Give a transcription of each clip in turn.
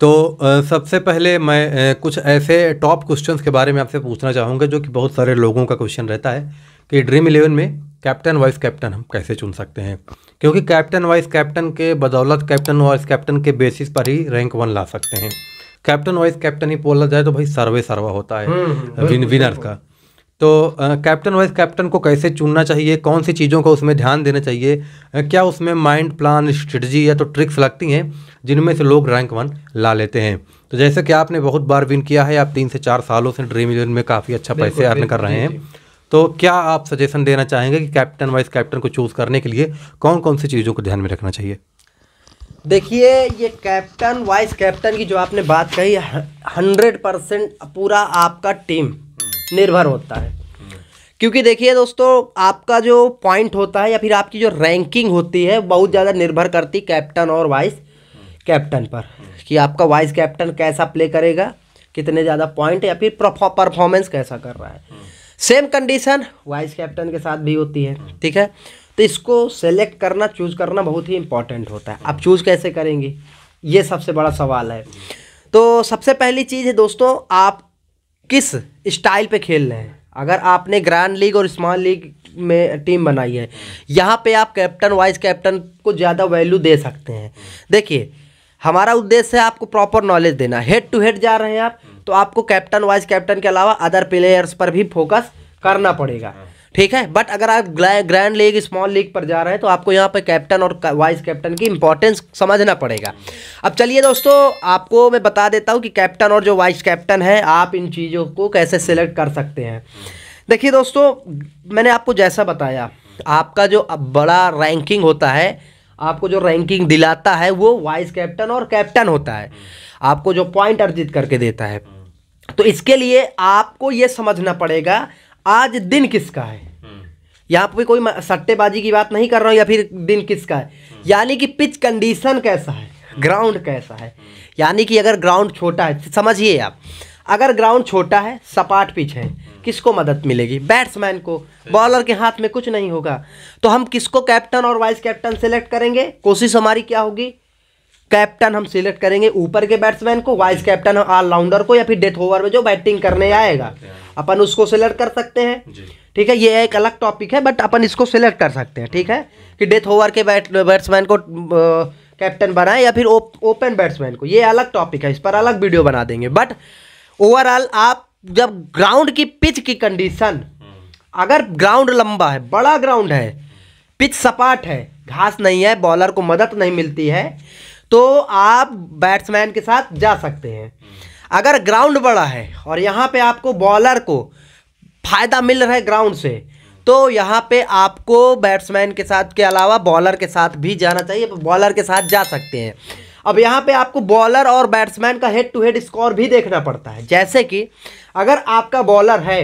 तो सबसे पहले मैं कुछ ऐसे टॉप क्वेश्चंस के बारे में आपसे पूछना चाहूँगा जो कि बहुत सारे लोगों का क्वेश्चन रहता है कि ड्रीम इलेवन में कैप्टन वाइस कैप्टन हम कैसे चुन सकते हैं? क्योंकि कैप्टन वाइस कैप्टन के बदौलत कैप्टन वाइस कैप्टन के बेसिस पर ही रैंक वन ला सकते हैं। कैप्टन वाइस कैप्टन ही बोला जाए तो भाई सर्वे सर्वा होता है विन विनर्स का। तो कैप्टन वाइस कैप्टन को कैसे चुनना चाहिए? कौन सी चीज़ों को उसमें ध्यान देना चाहिए? क्या उसमें माइंड प्लान स्ट्रेटजी या तो ट्रिक्स लगती हैं जिनमें से लोग रैंक वन ला लेते हैं? तो जैसे कि आपने बहुत बार विन किया है आप तीन से चार सालों से ड्रीम इलेवन में काफ़ी अच्छा पैसे अर्न कर रहे हैं। तो क्या आप सजेशन देना चाहेंगे कि कैप्टन वाइस कैप्टन को चूज़ करने के लिए कौन कौन सी चीज़ों को ध्यान में रखना चाहिए? देखिए ये कैप्टन वाइस कैप्टन की जो आपने बात कही हंड्रेड परसेंट पूरा आपका टीम निर्भर होता है। क्योंकि देखिए दोस्तों, आपका जो पॉइंट होता है या फिर आपकी जो रैंकिंग होती है, बहुत ज़्यादा निर्भर करती कैप्टन और वाइस कैप्टन पर कि आपका वाइस कैप्टन कैसा प्ले करेगा, कितने ज़्यादा पॉइंट या फिर परफॉर्मेंस कैसा कर रहा है। सेम कंडीशन वाइस कैप्टन के साथ भी होती है, ठीक है? तो इसको सेलेक्ट करना चूज़ करना बहुत ही इंपॉर्टेंट होता है। आप चूज़ कैसे करेंगे? ये सबसे बड़ा सवाल है। तो सबसे पहली चीज़ है दोस्तों, आप किस स्टाइल पे खेल रहे हैं? अगर आपने ग्रैंड लीग और स्मॉल लीग में टीम बनाई है, यहाँ पे आप कैप्टन वाइस कैप्टन को ज़्यादा वैल्यू दे सकते हैं। देखिए, हमारा उद्देश्य है आपको प्रॉपर नॉलेज देना। हेड टू हेड जा रहे हैं आप तो आपको कैप्टन वाइस कैप्टन के अलावा अदर प्लेयर्स पर भी फोकस करना पड़ेगा। ठीक है? बट अगर आप ग्रैंड लीग स्मॉल लीग पर जा रहे हैं तो आपको यहाँ पर कैप्टन और वाइस कैप्टन की इंपॉर्टेंस समझना पड़ेगा। अब चलिए दोस्तों, आपको मैं बता देता हूँ कि कैप्टन और जो वाइस कैप्टन है, आप इन चीज़ों को कैसे सिलेक्ट कर सकते हैं। देखिए दोस्तों, मैंने आपको जैसा बताया, आपका जो बड़ा रैंकिंग होता है, आपको जो रैंकिंग दिलाता है, वो वाइस कैप्टन और कैप्टन होता है। आपको जो पॉइंट अर्जित करके देता है। तो इसके लिए आपको ये समझना पड़ेगा आज दिन किसका है? यहाँ पे कोई सट्टेबाजी की बात नहीं कर रहा हूँ या फिर दिन किसका है? यानी कि पिच कंडीशन कैसा है? ग्राउंड कैसा है? यानी कि अगर ग्राउंड छोटा है, समझिए आप, अगर ग्राउंड छोटा है, सपाट पिच है, किसको मदद मिलेगी? बैट्समैन को। बॉलर के हाथ में कुछ नहीं होगा। तो हम किसको कैप्टन और वाइस कैप्टन सेलेक्ट करेंगे? कोशिश हमारी क्या होगी? कैप्टन हम सिलेक्ट करेंगे ऊपर के बैट्समैन को वाइस कैप्टन ऑलराउंडर को या फिर डेथ ओवर में जो बैटिंग करने आएगा। अपन उसको सिलेक्ट कर सकते हैं। ठीक है ये एक अलग टॉपिक है बट अपन इसको सिलेक्ट कर सकते हैं। ठीक है? कि डेथ ओवर के बैट बैट्समैन को कैप्टन बनाए या फिर ओपन बैट्समैन को। ये अलग टॉपिक है इस पर अलग वीडियो बना देंगे। बट ओवरऑल आप जब ग्राउंड की पिच की कंडीशन अगर ग्राउंड लंबा है बड़ा ग्राउंड है पिच सपाट है घास नहीं है बॉलर को मदद नहीं मिलती है तो आप बैट्समैन के साथ जा सकते हैं। अगर ग्राउंड बड़ा है और यहाँ पे आपको बॉलर को फ़ायदा मिल रहा है ग्राउंड से तो यहाँ पे आपको बैट्समैन के साथ के अलावा बॉलर के साथ भी जाना चाहिए बॉलर के साथ जा सकते हैं। अब यहाँ पे आपको बॉलर और बैट्समैन का हेड टू हेड स्कोर भी देखना पड़ता है। जैसे कि अगर आपका बॉलर है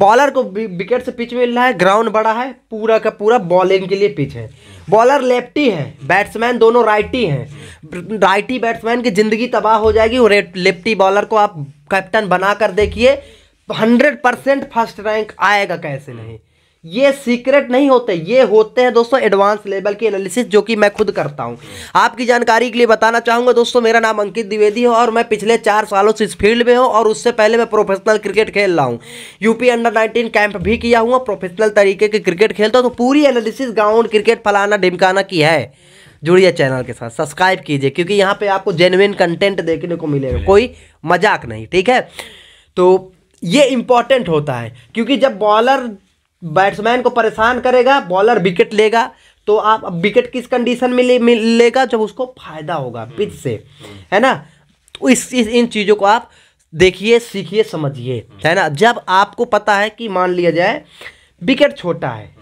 बॉलर को विकेट से पिच मिल रहा है, ग्राउंड बड़ा है, पूरा का पूरा बॉलिंग के लिए पिच है। बॉलर लेफ्टी है, बैट्समैन दोनों राइटी हैं। राइटी बैट्समैन की ज़िंदगी तबाह हो जाएगी और लेफ्टी बॉलर को आप कैप्टन बना कर देखिए हंड्रेड परसेंट फ़र्स्ट रैंक आएगा कैसे नहीं। ये सीक्रेट नहीं होते ये होते हैं दोस्तों एडवांस लेवल की एनालिसिस जो कि मैं खुद करता हूँ। आपकी जानकारी के लिए बताना चाहूँगा दोस्तों मेरा नाम अंकित द्विवेदी है और मैं पिछले चार सालों से इस फ़ील्ड में हूँ और उससे पहले मैं प्रोफेशनल क्रिकेट खेल रहा हूँ। यूपी अंडर 19 कैंप भी किया हुआ प्रोफेशनल तरीके के क्रिकेट खेलता हूँ। तो पूरी एनालिसिस ग्राउंड क्रिकेट फलाना ढिमकाना की है। जुड़िए चैनल के साथ सब्सक्राइब कीजिए क्योंकि यहाँ पे आपको जेन्युइन कंटेंट देखने को मिलेगा कोई मज़ाक नहीं ठीक है? तो ये इंपॉर्टेंट होता है क्योंकि जब बॉलर बैट्समैन को परेशान करेगा बॉलर विकेट लेगा तो आप विकेट किस कंडीशन में ले, मिलेगा जब उसको फ़ायदा होगा पिच से है ना? तो इस, इस इन चीज़ों को आप देखिए सीखिए समझिए है ना? जब आपको पता है कि मान लिया जाए विकेट छोटा है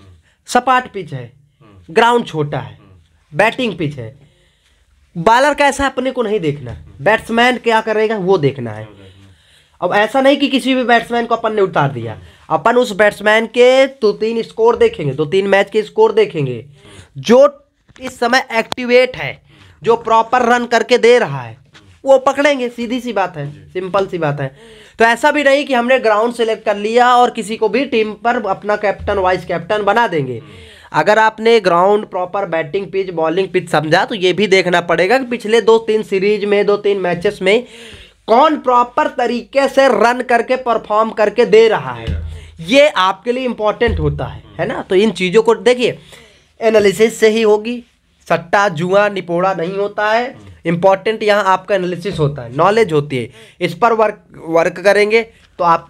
सपाट पिच है ग्राउंड छोटा है बैटिंग पिच है बॉलर कैसा है अपने को नहीं देखना बैट्समैन क्या करेगा वो देखना है। अब ऐसा नहीं कि किसी भी बैट्समैन को अपन ने उतार दिया अपन उस बैट्समैन के दो तीन स्कोर देखेंगे दो तीन मैच के स्कोर देखेंगे जो इस समय एक्टिवेट है जो प्रॉपर रन करके दे रहा है वो पकड़ेंगे सीधी सी बात है सिंपल सी बात है। तो ऐसा भी नहीं कि हमने ग्राउंड सेलेक्ट कर लिया और किसी को भी टीम पर अपना कैप्टन वाइस कैप्टन बना देंगे। अगर आपने ground proper batting pitch bowling pitch समझा तो ये भी देखना पड़ेगा कि पिछले दो तीन सीरीज़ में दो तीन मैचेस में कौन प्रॉपर तरीके से रन करके परफॉर्म करके दे रहा है। ये आपके लिए इंपॉर्टेंट होता है है ना? तो इन चीज़ों को देखिए एनालिसिस से ही होगी। सट्टा, जुआ, निपोड़ा नहीं होता है। इंपॉर्टेंट यहाँ आपका एनालिसिस होता है नॉलेज होती है। इस पर वर्क वर्क करेंगे। तो आप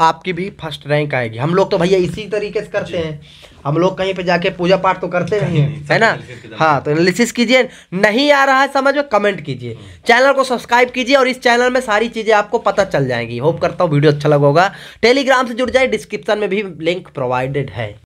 आपकी भी फ़र्स्ट रैंक आएगी। हम लोग तो भैया इसी तरीके से करते हैं। हम लोग कहीं पे जाके पूजा पाठ तो करते नहीं हैं है ना? हाँ तो एनालिसिस कीजिए नहीं आ रहा है समझ में कमेंट कीजिए। चैनल को सब्सक्राइब कीजिए और इस चैनल में सारी चीज़ें आपको पता चल जाएँगी। होप करता हूँ वीडियो अच्छा लगेगा। होगा टेलीग्राम से जुड़ जाए डिस्क्रिप्शन में भी लिंक प्रोवाइडेड है।